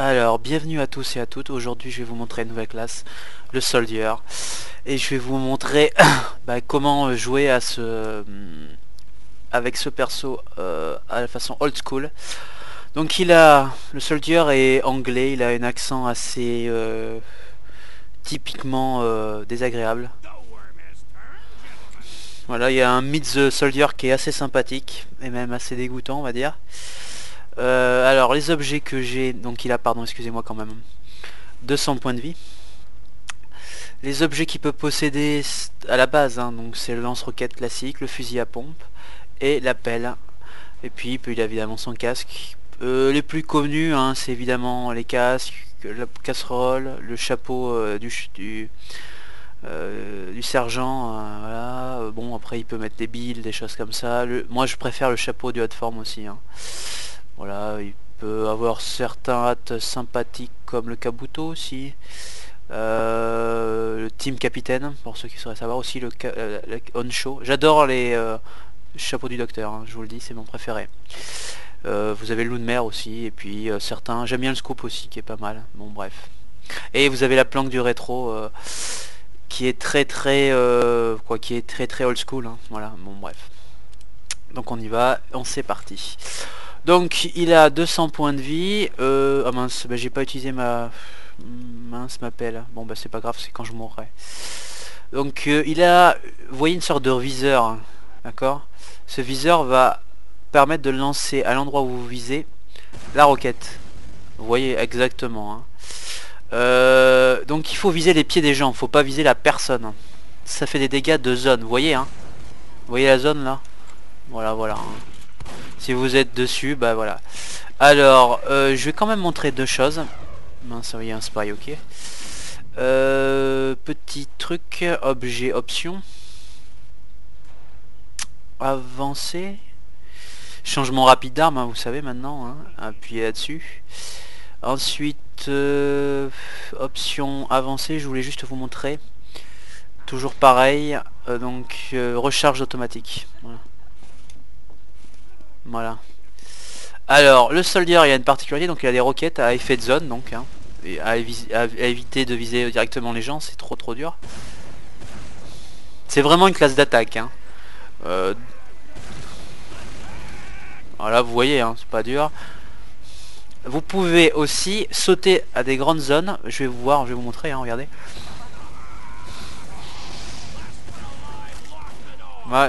Alors, bienvenue à tous et à toutes. Aujourd'hui, je vais vous montrer une nouvelle classe, le Soldier. Et je vais vous montrer bah, comment jouer ce, avec ce perso euh, à la façon old school. Donc il a, le Soldier est anglais, il a un accent assez euh, typiquement euh, désagréable. Voilà, il y a un Meet the Soldier qui est assez sympathique, et même assez dégoûtant on va dire. Euh, alors les objets que j'ai, donc il a, pardon, excusez-moi quand même, 200 points de vie. Les objets qu'il peut posséder à la base, hein, donc c'est le lance-roquette classique, le fusil à pompe et la pelle. Et puis il peut a évidemment son casque. Euh, les plus connus, hein, c'est évidemment les casques, la casserole, le chapeau euh, du, sergent. Bon après il peut mettre des billes, des choses comme ça. Moi je préfère le chapeau du hot form aussi. Hein. Voilà, il peut avoir certains hâtes sympathiques comme le Kabuto aussi. Euh, le Team Capitaine, pour ceux qui sauraient savoir aussi, le, euh, On-Show. J'adore les euh, chapeaux du docteur, hein, je vous le dis, c'est mon préféré. vous avez le de mer aussi, et puis certains, j'aime bien le scoop aussi, qui est pas mal. Bon bref. Et vous avez la planque du rétro, qui est très très, quoi, qui est très très old school. Hein. voilà, bon bref. Donc on y va, on c'est parti. Donc il a 200 points de vie. Euh, oh mince, bah, j'ai pas utilisé ma... Mince m'appelle. Bon bah c'est pas grave, c'est quand je mourrai. Donc euh, il a, vous voyez une sorte de viseur, hein, d'accord? Ce viseur va permettre de lancer à l'endroit où vous visez la roquette. Vous voyez exactement. Hein. Euh, donc il faut viser les pieds des gens, faut pas viser la personne. Ça fait des dégâts de zone, vous voyez hein? Vous voyez la zone là? Voilà, voilà. Hein. Si vous êtes dessus, bah voilà. Alors, euh, je vais quand même montrer deux choses. Mince, il y a un spy, ok. Euh, petit truc, objet, option. Avancer. Changement rapide d'arme, hein, vous savez maintenant. Hein. Appuyez là-dessus. Ensuite, euh, option avancée, je voulais juste vous montrer. Toujours pareil, donc recharge automatique. Voilà. Voilà. Alors, le soldier, il a une particularité, donc il a des roquettes à effet de zone, donc, hein, à, éviter de viser directement les gens, c'est trop trop dur. C'est vraiment une classe d'attaque. Hein. Euh, voilà, vous voyez, hein, c'est pas dur. Vous pouvez aussi sauter à des grandes zones. Je vais vous voir, je vais vous montrer, regardez.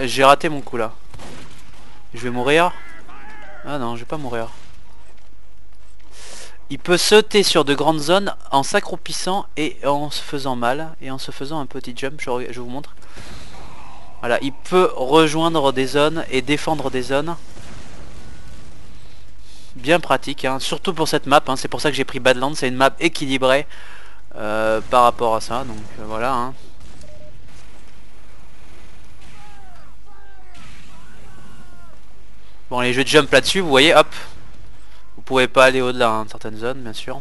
J'ai raté mon coup là. Je vais mourir. Ah non, je vais pas mourir. Il peut sauter sur de grandes zones en s'accroupissant et en se faisant mal. Et en se faisant un petit jump, je, vous montre. Voilà, il peut rejoindre des zones et défendre des zones. Bien pratique, hein. surtout pour cette map. Hein. C'est pour ça que j'ai pris Badlands. C'est une map équilibrée euh, par rapport à ça. Donc euh, voilà. Hein. Bon, les jeux de jump là-dessus, vous voyez, hop. Vous pouvez pas aller au-delà, hein, certaines zones, bien sûr.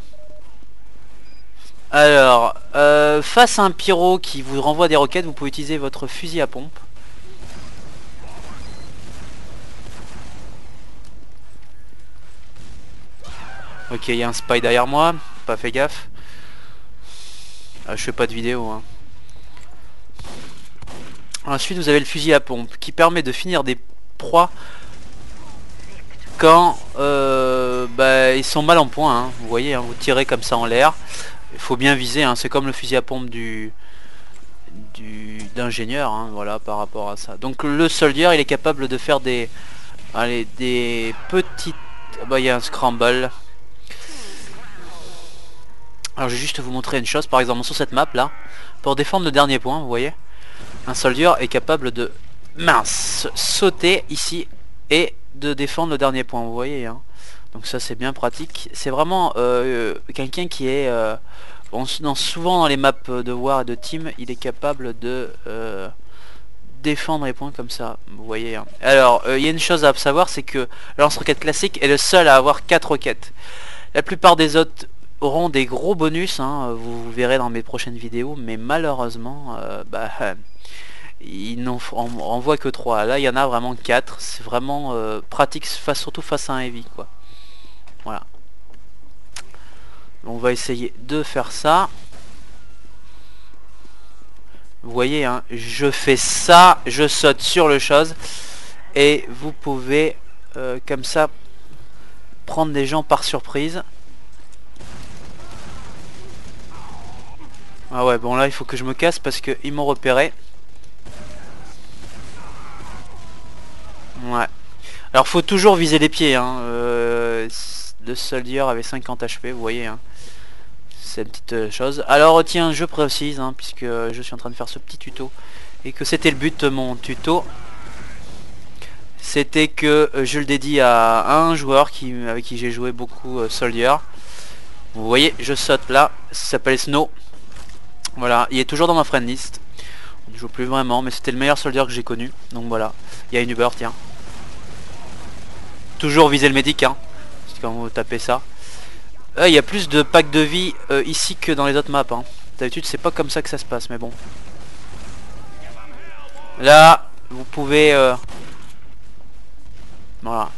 Alors, euh, face à un pyro qui vous renvoie des roquettes, vous pouvez utiliser votre fusil à pompe. Ok, il y a un spy derrière moi, pas fait gaffe. Ah, je fais pas de vidéo. Hein. Ensuite, vous avez le fusil à pompe qui permet de finir des proies quand bah, ils sont mal en point. Hein. Vous voyez, hein, vous tirez comme ça en l'air. Il faut bien viser. Hein. C'est comme le fusil à pompe du d'ingénieur. voilà, par rapport à ça. Donc le soldier, il est capable de faire des allez, des petites. Bah, il y a un scramble. Alors je vais juste vous montrer une chose. Par exemple, sur cette map là, pour défendre le dernier point, vous voyez, un soldier est capable de mince sauter ici et de défendre le dernier point, vous voyez. Hein. Donc ça c'est bien pratique. C'est vraiment euh, quelqu'un qui est... Euh, souvent dans les maps de War et de Team, il est capable de euh, défendre les points comme ça. Vous voyez. Hein. Alors, il y a une chose à savoir, c'est que lance-roquette classique est le seul à avoir 4 roquettes. La plupart des autres auront des gros bonus, hein, vous, verrez dans mes prochaines vidéos, mais malheureusement, bah, il n'en voit que 3 là il y en a vraiment 4 c'est vraiment euh, pratique surtout face à un heavy quoi voilà On va essayer de faire ça. Vous voyez, hein, je fais ça, je saute sur le chose. Et vous pouvez, euh, comme ça, prendre des gens par surprise. Ah ouais, bon là, il faut que je me casse parce qu'ils m'ont repéré. Ouais. Alors, faut toujours viser les pieds. Hein. Euh, le soldier avait 50 HP, vous voyez. Hein c'est une petite euh, chose. Alors tiens, je précise, hein, puisque je suis en train de faire ce petit tuto, et que c'était le but de mon tuto, c'était que euh, je le dédie à un joueur avec qui j'ai joué beaucoup Soldier. Vous voyez, je saute là, ça s'appelle Snow. Voilà, il est toujours dans ma friend list. On ne joue plus vraiment, mais c'était le meilleur soldier que j'ai connu. Donc voilà, il y a une Uber, tiens. Toujours viser le médic, hein, quand vous tapez ça. Ah, il y a plus de packs de vie euh, ici que dans les autres maps. Hein. D'habitude, c'est pas comme ça que ça se passe, mais bon. Là, vous pouvez... Euh, voilà.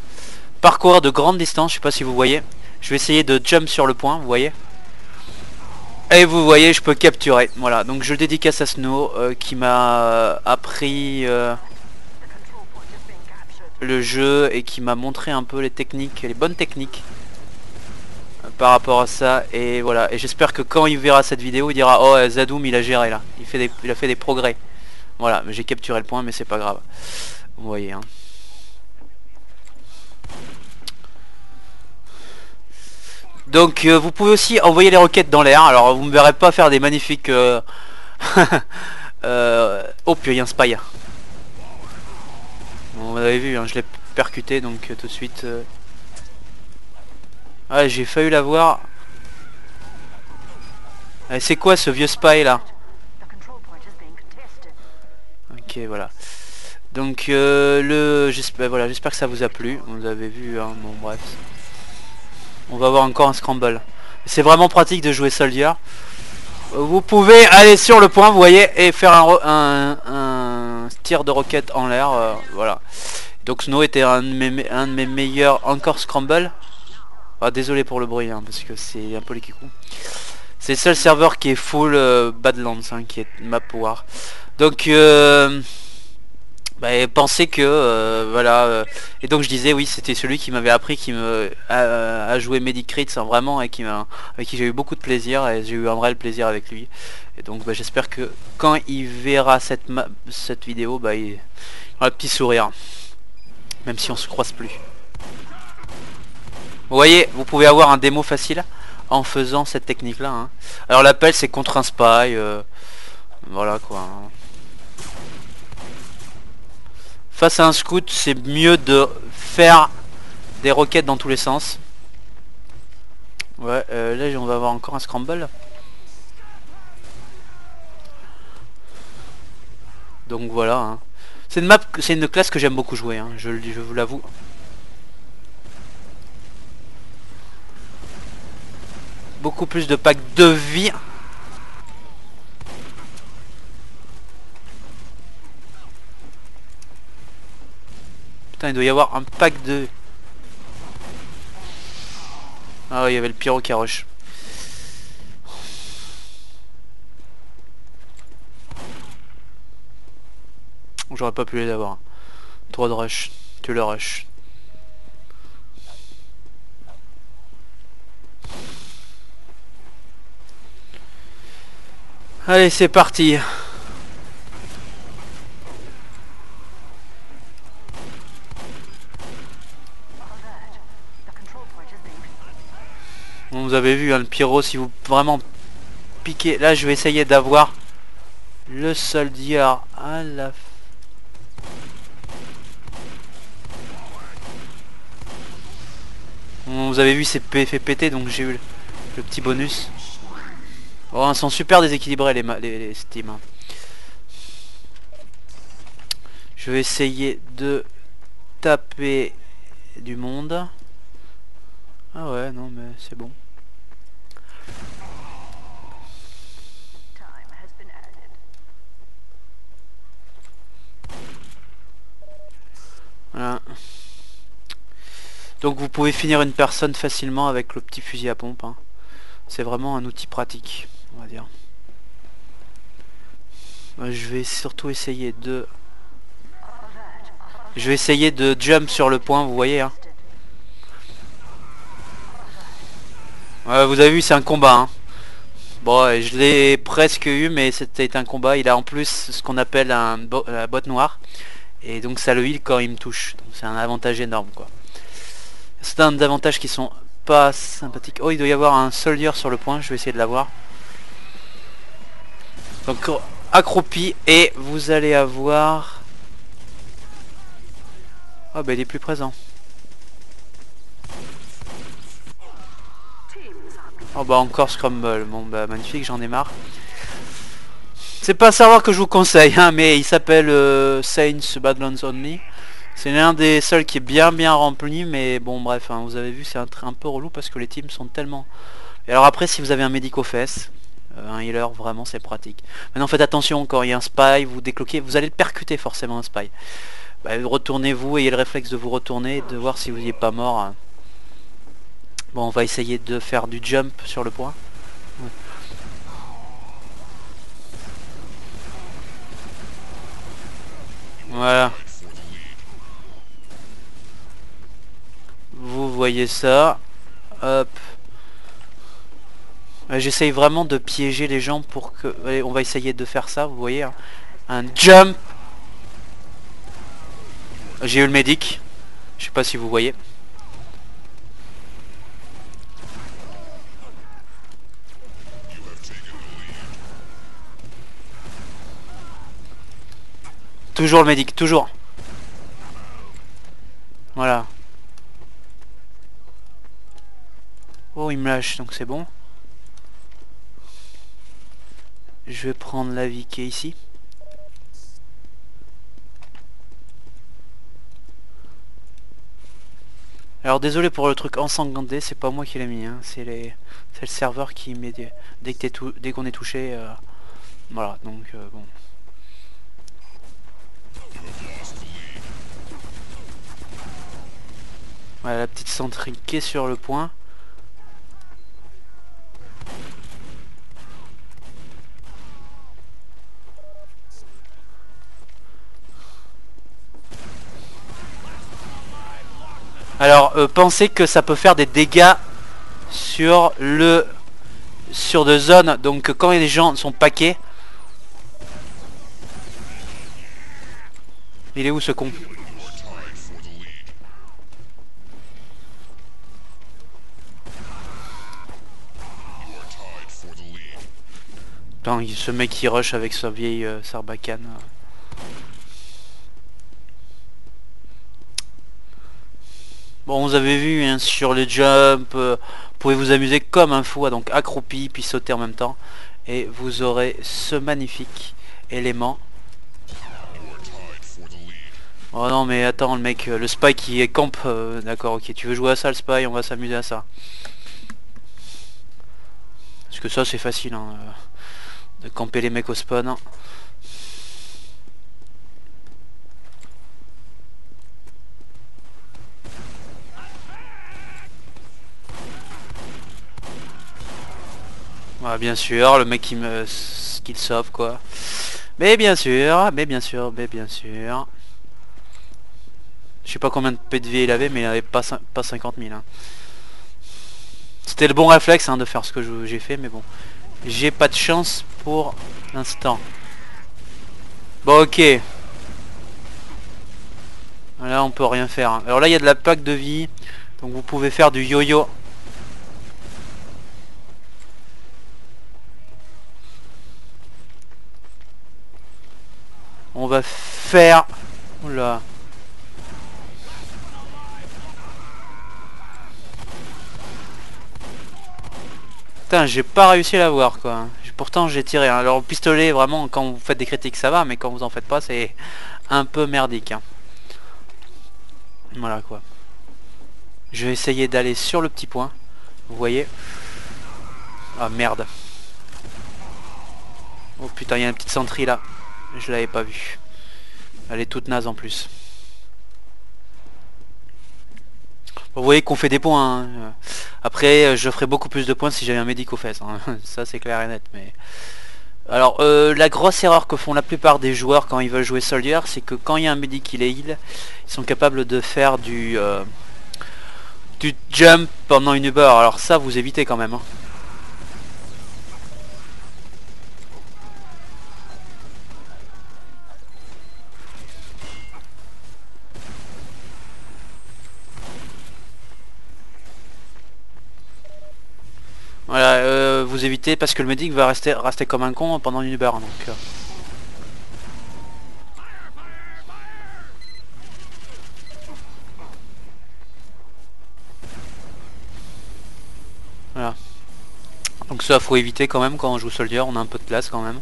Parcourir de grandes distances, je sais pas si vous voyez. Je vais essayer de jump sur le point, vous voyez. Et vous voyez, je peux capturer. Voilà, donc je dédicace à Snow, euh, qui m'a appris le jeu et qui m'a montré un peu les techniques, les bonnes techniques par rapport à ça. Et voilà. Et j'espère que quand il verra cette vidéo il dira oh Zadoum il a géré là. Il fait il a fait des progrès. Voilà. J'ai capturé le point mais c'est pas grave. Vous voyez hein. donc euh, vous pouvez aussi envoyer les roquettes dans l'air. Alors vous me verrez pas faire des magnifiques euh... euh... oh puis il y a un spy vous avez vu hein, je l'ai percuté donc euh, tout de suite Ouais, j'ai failli l'avoir. C'est quoi ce vieux spy là? Ok, voilà. Donc euh, le, j'espère, voilà, j'espère que ça vous a plu. Vous avez vu, hein, bon bref. On va avoir encore un scramble. C'est vraiment pratique de jouer soldier. Vous pouvez aller sur le point, vous voyez, et faire un, tir de roquette en l'air, euh, voilà. Donc Snow était un de un de mes meilleurs encore scramble. Ah, désolé pour le bruit, hein, parce que c'est un peu les kikou. C'est le seul serveur qui est full euh, Badlands, hein, qui est map war. Donc, euh, bah, pensez que, voilà. et donc je disais, oui, c'était celui qui m'avait appris, qui me a, joué Medicrits, hein, vraiment, et qui avec qui j'ai eu beaucoup de plaisir, et j'ai eu un vrai plaisir avec lui. Et donc, bah, j'espère que quand il verra cette, vidéo, bah, il aura un petit sourire, même si on se croise plus. Vous voyez, vous pouvez avoir un démo facile en faisant cette technique là. Hein. Alors l'appel c'est contre un spy. Euh, voilà quoi. Hein. Face à un scout, c'est mieux de faire des roquettes dans tous les sens. Ouais, euh, là on va avoir encore un scramble. Donc voilà. Hein. C'est une classe que j'aime beaucoup jouer, je, je vous l'avoue. beaucoup plus de packs de vie. Putain, il doit y avoir un pack de... Ah il y avait le pyro qui rush. J'aurais pas pu les avoir. Trop de rush. Tu le rush. Allez, c'est parti. vous avez vu, hein, le pyro, si vous vraiment piquez... Là, je vais essayer d'avoir le soldier à la... vous avez vu, c'est fait péter, donc j'ai eu le petit bonus. Oh, ils sont super déséquilibrés les, les, les Steam. Hein. Je vais essayer de taper du monde. Ah ouais, non mais c'est bon. Voilà. Donc vous pouvez finir une personne facilement avec le petit fusil à pompe. Hein. C'est vraiment un outil pratique, on va dire. Je vais surtout essayer de... Je vais essayer de jump sur le point, vous voyez. Hein. vous avez vu, c'est un combat. Hein. Bon, je l'ai presque eu, mais c'était un combat. Il a en plus ce qu'on appelle un la boîte noire. Et donc ça le heal quand il me touche. C'est un avantage énorme, quoi. C'est un avantage qui sont pas sympathiques. Oh, il doit y avoir un soldier sur le point. Je vais essayer de l'avoir. Donc accroupi et vous allez avoir... Oh bah il est plus présent. Oh bah encore Scrumble, bon bah magnifique, j'en ai marre. C'est pas savoir que je vous conseille, hein, mais il s'appelle euh, Saints Badlands Only. C'est l'un des seuls qui est bien bien rempli, mais bon bref, hein, vous avez vu c'est un, un peu relou parce que les teams sont tellement... Et alors après si vous avez un médico fesses, euh, un healer vraiment c'est pratique. Maintenant faites attention quand il y a un spy, vous décloquez, vous allez le percuter forcément un spy. Bah, retournez-vous, ayez le réflexe de vous retourner, de voir si vous n'y êtes pas mort. Hein. Bon, on va essayer de faire du jump sur le point. Voilà. Vous voyez ça. Hop. J'essaye vraiment de piéger les gens pour que... Allez, on va essayer de faire ça, vous voyez. Hein. Un jump. J'ai eu le médic. Je sais pas si vous voyez. Toujours le médic, toujours. Voilà. Oh, il me lâche, donc c'est bon. Je vais prendre la vie qui est ici. Alors désolé pour le truc ensanglanté, c'est pas moi qui l'ai mis, hein. c'est le serveur qui met dès, dès qu'on est touché. Euh, voilà, donc euh, bon. Voilà la petite centrique qui est sur le point. Alors euh, pensez que ça peut faire des dégâts sur le sur de zones donc quand les gens sont paquets il est où ce con Putain, ce mec qui rush avec sa vieille euh, sarbacane. Bon, vous avez vu, hein, sur les jumps, euh, vous pouvez vous amuser comme un fou, donc accroupi, puis sauter en même temps. Et vous aurez ce magnifique élément. Oh non mais attends le mec, euh, le spy qui est camp, d'accord ok, tu veux jouer à ça le spy, on va s'amuser à ça. Parce que ça c'est facile hein de camper les mecs au spawn. Voilà, bien sûr, le mec qui me qu'il sauve quoi. Mais bien sûr, mais bien sûr, mais bien sûr. Je sais pas combien de PDV il avait, mais il avait pas, pas 50 000. Hein. C'était le bon réflexe hein, de faire ce que j'ai fait, mais bon. J'ai pas de chance pour l'instant. Bon ok. Là on peut rien faire. Hein. Alors là il y a de la plaque de vie. Donc vous pouvez faire du yo-yo. On va faire... Oula. Putain, j'ai pas réussi à l'avoir quoi. Pourtant j'ai tiré. Hein. Alors pistolet, vraiment, quand vous faites des critiques ça va, mais quand vous en faites pas, c'est un peu merdique. Hein. Voilà quoi. Je vais essayer d'aller sur le petit point. Vous voyez? Ah merde. Oh putain, il y a une petite sentrie là. Je l'avais pas vue. Elle est toute naze en plus. Vous voyez qu'on fait des points. hein. Après, je ferais beaucoup plus de points si j'avais un médic aux fesses. hein. Ça, c'est clair et net. Mais alors, euh, la grosse erreur que font la plupart des joueurs quand ils veulent jouer Soldier, c'est que quand il y a un médic qui les heal, ils sont capables de faire du euh, du jump pendant une Uber. Alors ça, vous évitez quand même. hein. Voilà, euh, vous évitez parce que le médic va rester comme un con pendant une Uber. Donc, euh. Voilà. Donc ça faut éviter quand même quand on joue soldier, on a un peu de classe quand même.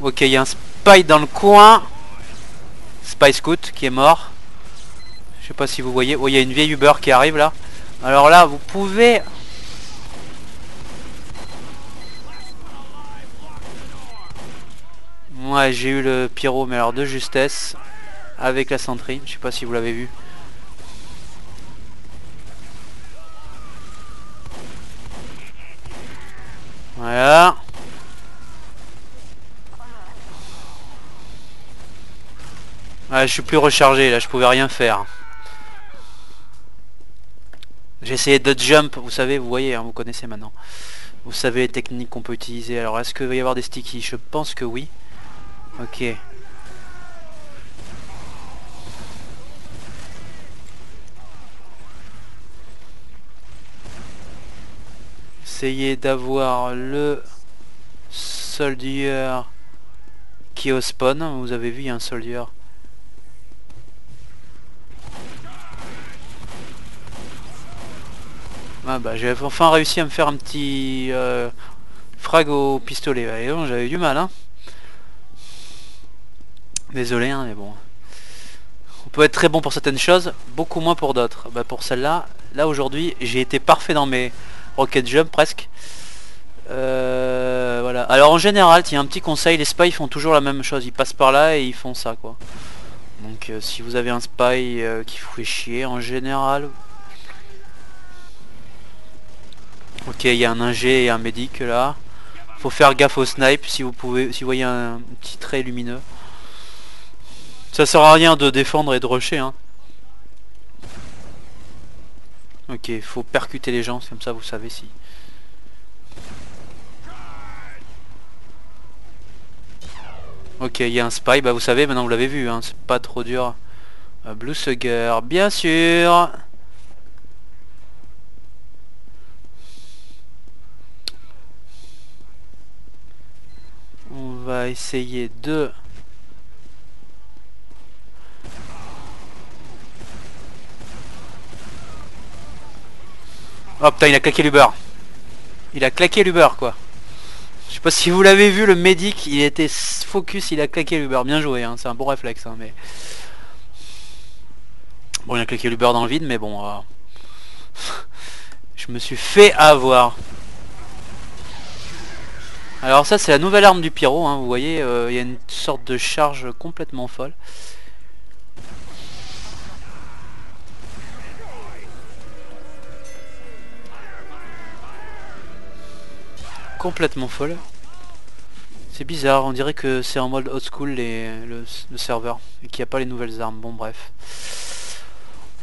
Ok, il y a un spy dans le coin. Spy Scout qui est mort. Je sais pas si vous voyez. Oh, il y a une vieille Uber qui arrive là. Alors là, vous pouvez... Ouais, j'ai eu le pyro, mais alors de justesse. Avec la sentry. Je sais pas si vous l'avez vu. Voilà. Ouais, je suis plus rechargé là, je pouvais rien faire. J'ai essayé de jump, vous savez, vous voyez, hein, vous connaissez maintenant. Vous savez les techniques qu'on peut utiliser. Alors est-ce qu'il va y avoir des stickies? Je pense que oui. Ok. Essayez d'avoir le soldier qui est au spawn. Vous avez vu, il y a un soldier. Ah bah j'ai enfin réussi à me faire un petit euh, frag au pistolet. J'avais du mal hein. Désolé hein, mais bon. On peut être très bon pour certaines choses, beaucoup moins pour d'autres. Bah pour celle-là, là, aujourd'hui j'ai été parfait dans mes rocket jump presque. Euh, voilà. Alors en général, a un petit conseil, les spies font toujours la même chose, ils passent par là et ils font ça quoi. Donc euh, si vous avez un spy euh, qui vous fait chier, en général, Ok, il y a un ingé et un médic là. Faut faire gaffe au snipe si vous pouvez, si vous voyez un petit trait lumineux. Ça sert à rien de défendre et de rusher. Hein. Ok, faut percuter les gens, comme ça vous savez si. Ok, il y a un spy, bah vous savez, maintenant vous l'avez vu, hein, c'est pas trop dur. Euh, Blue Sugar, bien sûr On va essayer de... Oh putain il a claqué l'Uber. Il a claqué l'Uber quoi. Je sais pas si vous l'avez vu le médic il était focus il a claqué l'Uber. Bien joué hein, c'est un bon réflexe hein, mais... Bon il a claqué l'Uber dans le vide mais bon... euh, Je me suis fait avoir. Alors ça c'est la nouvelle arme du pyro, hein, vous voyez, euh, il y a une sorte de charge complètement folle. Complètement folle. C'est bizarre, on dirait que c'est en mode old school les, le, serveur et qu'il n'y a pas les nouvelles armes. Bon bref.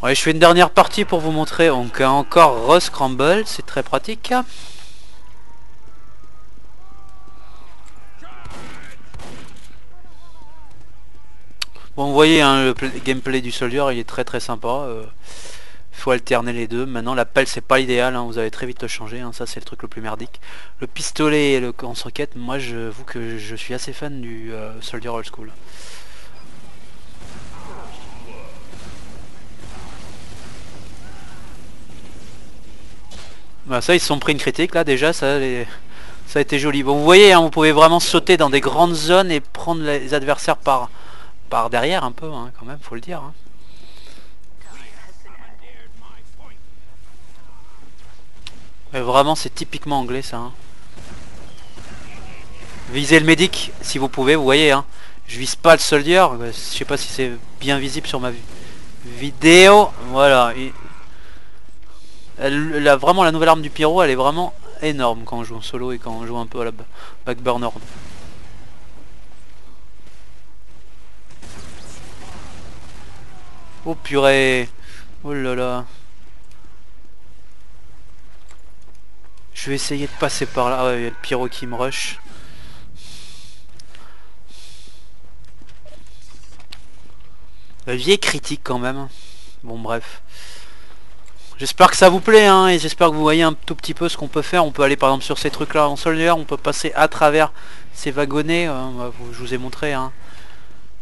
Ouais, je fais une dernière partie pour vous montrer. Donc encore Rust Scramble, c'est très pratique. Bon, vous voyez, hein, le pl- gameplay du Soldier, il est très très sympa. euh, faut alterner les deux. Maintenant, la pelle, c'est pas l'idéal. hein, vous allez très vite le changer. hein, ça, c'est le truc le plus merdique. Le pistolet et le lance-roquette, moi, je vous que je suis assez fan du euh, Soldier Old School. Bah, ça, ils se sont pris une critique là déjà. Ça, ça a été joli. Bon, vous voyez, hein, vous pouvez vraiment sauter dans des grandes zones et prendre les adversaires par par derrière un peu, quand même, faut le dire. Vraiment, c'est typiquement anglais ça. hein. Visez le médic si vous pouvez, vous voyez. Hein. Je vise pas le soldier. Je sais pas si c'est bien visible sur ma vi- vidéo. Voilà. vraiment la nouvelle arme du pyro elle est vraiment énorme quand on joue en solo et quand on joue un peu à la backburner. Oh purée Oh là là Je vais essayer de passer par là. Ah il y a le pyro qui me rush. La vie est critique quand même. Bon bref. J'espère que ça vous plaît hein, et j'espère que vous voyez un tout petit peu ce qu'on peut faire. On peut aller par exemple sur ces trucs là en soldier, on peut passer à travers ces wagonnets. Hein, je vous ai montré. Hein.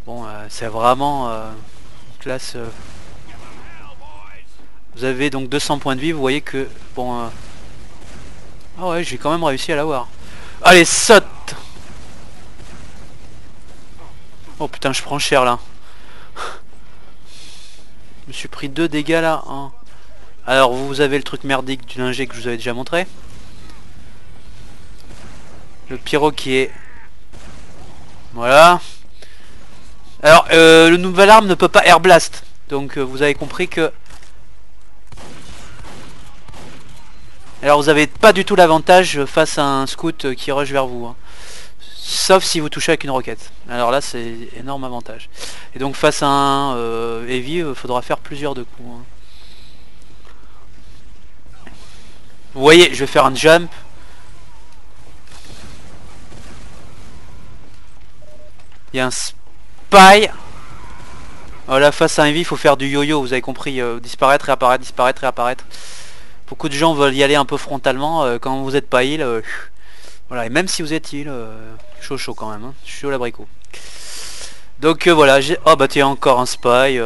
Bon, euh, c'est vraiment euh, classe. Euh. Vous avez donc 200 points de vie, vous voyez que... Bon... Ah ouais, j'ai quand même réussi à l'avoir. Allez, saute Oh putain, je prends cher là. je me suis pris deux dégâts là. Hein. Alors, vous avez le truc merdique du linger que je vous avais déjà montré. Le pyro qui est... Voilà. Alors, euh, le nouvel arme ne peut pas air blast. Donc, euh, vous avez compris que... Alors, vous avez pas du tout l'avantage face à un scout qui rush vers vous. Hein. Sauf si vous touchez avec une roquette. Alors là, c'est énorme avantage. Et donc, face à un euh, heavy, il faudra faire plusieurs de coups. Hein. Vous voyez, je vais faire un jump. Il y a un spy. Voilà, face à un vie, il faut faire du yo-yo, vous avez compris. Euh, disparaître, réapparaître, disparaître, réapparaître. Beaucoup de gens veulent y aller un peu frontalement. Euh, quand vous êtes pas heal, euh, voilà, et même si vous êtes heal, chaud chaud quand même. Hein. Chaud l'abricot. Donc voilà, j'ai... Oh bah tiens, encore un spy.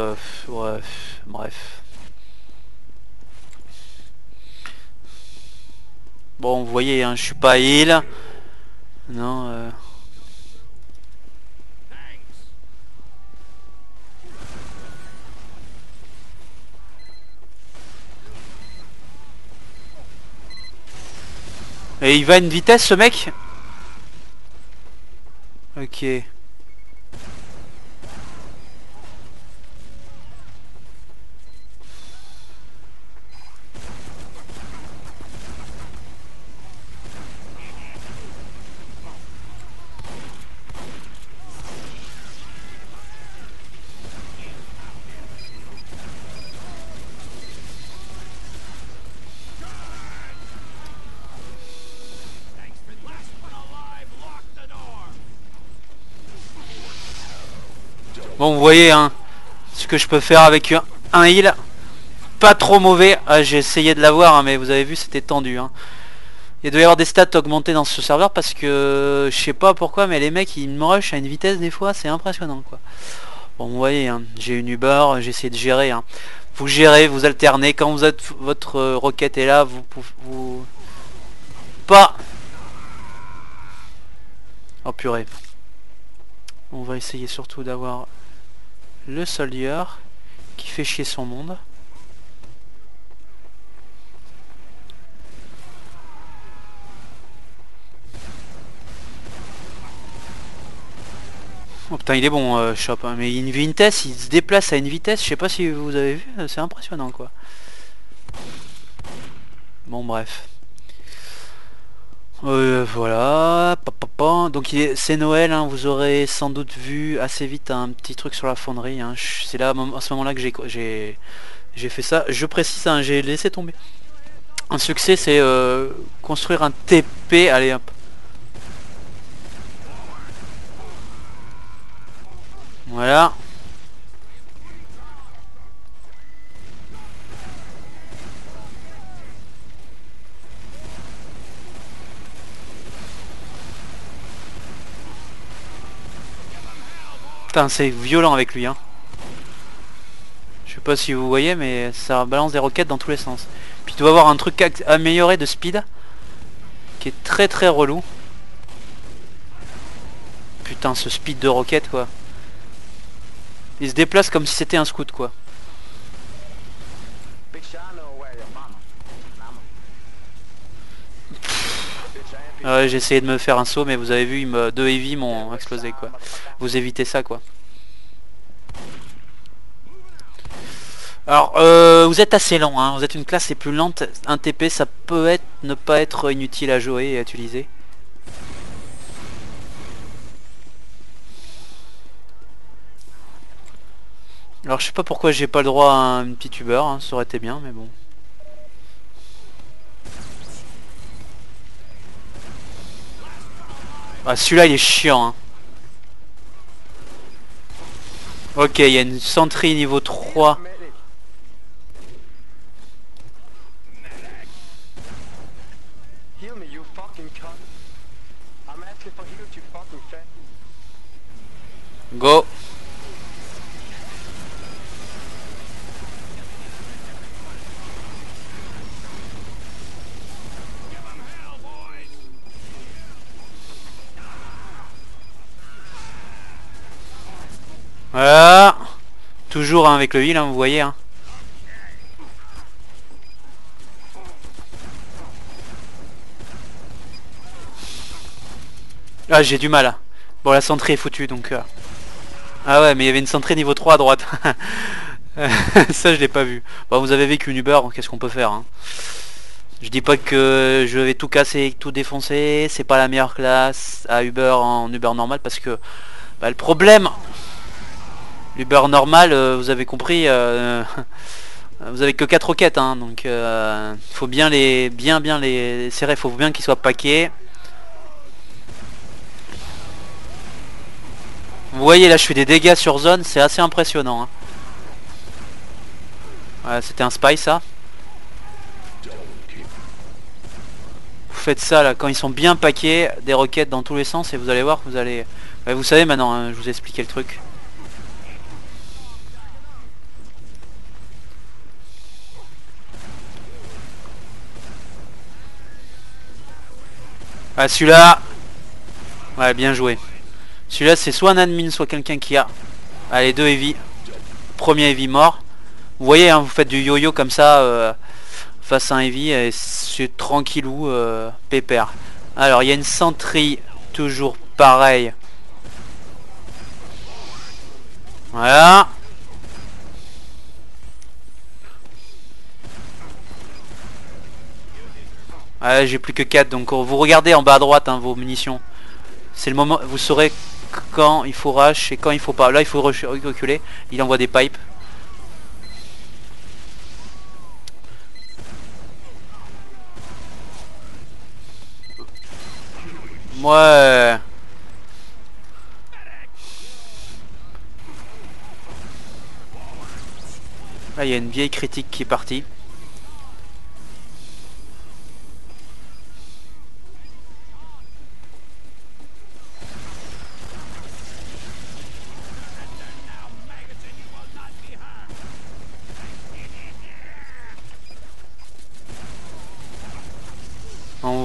bref. Bon, vous voyez, hein, je suis pas heal. Non. Et il va à une vitesse ce mec? Ok. Bon, vous voyez, hein, ce que je peux faire avec un, heal. Pas trop mauvais. Ah, j'ai essayé de l'avoir, hein, mais vous avez vu, c'était tendu. Hein. Il doit y avoir des stats augmentées dans ce serveur parce que je sais pas pourquoi, mais les mecs, ils me rush à une vitesse des fois, c'est impressionnant, quoi. Bon, vous voyez, hein, j'ai une Uber, j'essaie de gérer. Hein. Vous gérez, vous alternez. Quand vous êtes, votre euh, roquette est là, vous pouvez... Vous... Pas Oh purée. On va essayer surtout d'avoir le soldier qui fait chier son monde. Oh putain il est bon euh, Shop, hein. mais une vitesse, il se déplace à une vitesse, je sais pas si vous avez vu, c'est impressionnant quoi. Bon bref. Euh, voilà, donc c'est Noël, hein. vous aurez sans doute vu assez vite un petit truc sur la fonderie. Hein. C'est là à ce moment-là que j'ai fait ça. Je précise, hein, j'ai laissé tomber. Un succès, c'est euh, construire un TP. Allez hop. Voilà. C'est violent avec lui. Hein. Je sais pas si vous voyez, mais ça balance des roquettes dans tous les sens. Puis tu vas avoir un truc amélioré de speed qui est très très relou. Putain, ce speed de roquette quoi. Il se déplace comme si c'était un scout quoi. J'ai essayé de me faire un saut, mais vous avez vu, il me... deux heavy m'ont explosé, quoi. Vous évitez ça, quoi. Alors, euh, vous êtes assez lent, hein. vous êtes une classe les plus lente. Un TP, ça peut être ne pas être inutile à jouer et à utiliser. Alors, je sais pas pourquoi j'ai pas le droit à un petit tubeur, hein. ça aurait été bien, mais bon. Ah, celui-là, il est chiant. Hein. Ok, il y a une centrie niveau 3. Go Voilà Toujours hein, avec le heal, hein, vous voyez. Hein. Ah j'ai du mal. Bon la centrée est foutue donc... Euh. Ah ouais mais il y avait une centrée niveau 3 à droite. Ça je l'ai pas vu. Bon vous avez vécu une Uber, qu'est-ce qu'on peut faire. Je dis pas que je vais tout casser, tout défoncer, c'est pas la meilleure classe à Uber en Uber normal parce que bah, le problème L'Uber normal, euh, vous avez compris, euh, vous avez que 4 roquettes, hein, donc il euh, faut bien les bien bien les serrer, faut bien qu'ils soient paqués. Vous voyez là je fais des dégâts sur zone, c'est assez impressionnant. Hein. c'était un spy ça. Vous faites ça là quand ils sont bien paqués, des roquettes dans tous les sens et vous allez voir, vous allez... vous savez maintenant, hein, je vous ai expliqué le truc. Ah celui-là. Ouais bien joué. Celui-là c'est soit un admin soit quelqu'un qui a Allez deux heavy Premier heavy mort. Vous voyez hein, vous faites du yo-yo comme ça euh, Face à un heavy et c'est tranquillou euh, Pépère. Alors il y a une centrie Toujours pareil Voilà Ah, j'ai plus que 4 donc euh, vous regardez en bas à droite hein, vos munitions. C'est le moment, vous saurez quand il faut rush et quand il faut pas. Là il faut reculer, il envoie des pipes. Moi... Là il y a une vieille critique qui est partie.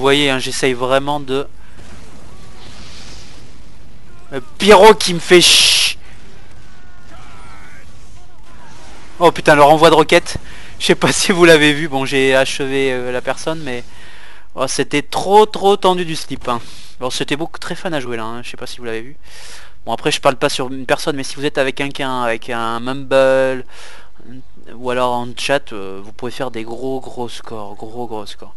vous voyez, hein, j'essaye vraiment de... Pyro qui me fait ch... Oh putain, le renvoi de roquette. Je sais pas si vous l'avez vu. Bon, j'ai achevé euh, la personne, mais... Oh, c'était trop trop tendu du slip. Hein. Bon, c'était beaucoup très fun à jouer là. Hein. Je sais pas si vous l'avez vu. Bon, après, je parle pas sur une personne, mais si vous êtes avec quelqu'un, avec un mumble, ou alors en chat, euh, vous pouvez faire des gros gros scores. Gros gros scores.